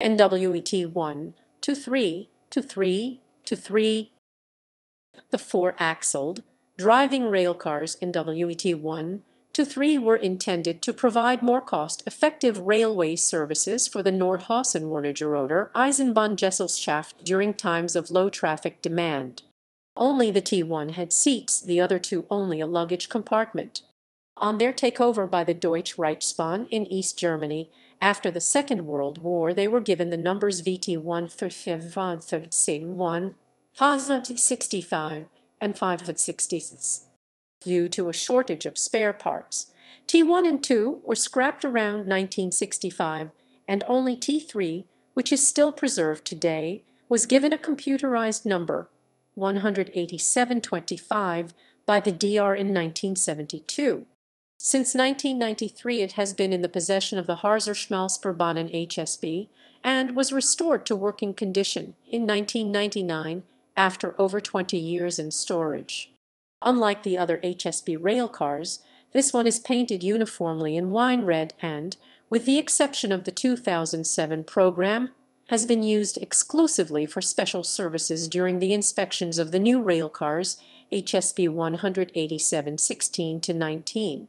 NWET1 to 3 to 3 to 3. The four-axled, driving railcars NWET1 to 3 were intended to provide more cost-effective railway services for the Nordhausen-Wernigeroder Eisenbahngesellschaft during times of low traffic demand. Only the T1 had seats, the other two only a luggage compartment. On their takeover by the Deutsche Reichsbahn in East Germany after the Second World War they were given the numbers VT1 35 565 and 566. Due to a shortage of spare parts, T1 and 2 were scrapped around 1965 and only T3, which is still preserved today, was given a computerized number 18725 by the DR in 1972. Since 1993 it has been in the possession of the Harzer Schmalspurbahnen HSB and was restored to working condition in 1999 after over 20 years in storage. Unlike the other HSB rail cars, this one is painted uniformly in wine red and, with the exception of the 2007 program, has been used exclusively for special services during the inspections of the new railcars HSB 187 16 to 19.